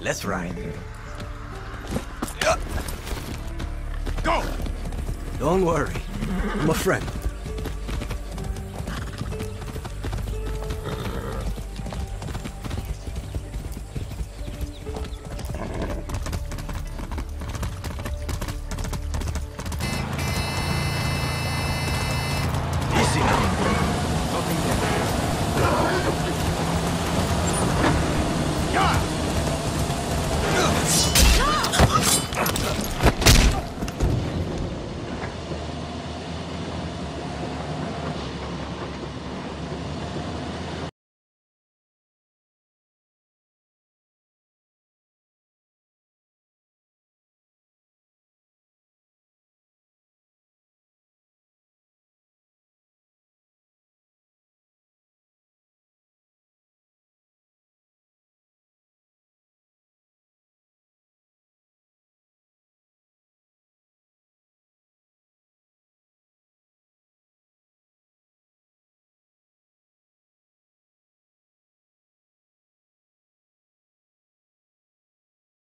Let's ride. Go! Don't worry. I'm a friend.